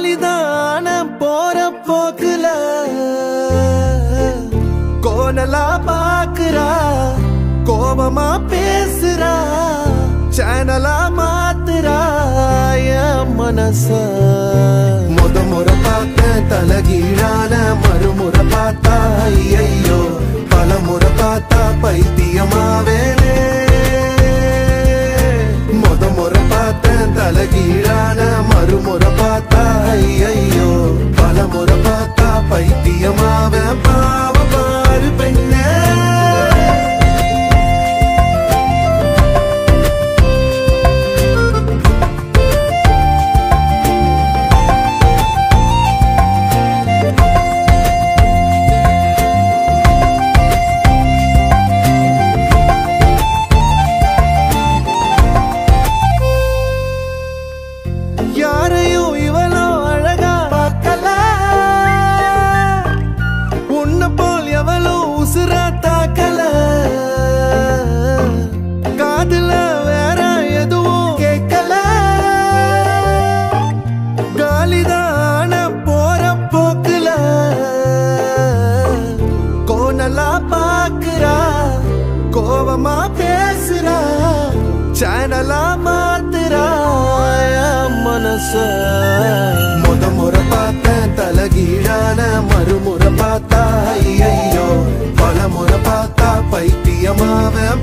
காலிதான போற போக்குல கோணலா பாக்குறா கோபமா பேசுறா சேனலா மாத்துறா என் மனச. முத முறை பார்த்த தலகீழான மறுமுறை பார்த்தா ஐயையோ பல முறை பார்த்தா பைத்தியமாவேனே. முத முறை பார்த்த தலகீழான மறுமுறை பார்த்தா ஐயையோ காதலா பாக்குறா கோபமா பேசுறா சேனலா மாத்துறா மனச. முத முறை பார்த்தேன் தலகீழான மறுமுறை பார்த்தா ஐயோ பல முறை பார்த்தா பைத்தியமாவேன்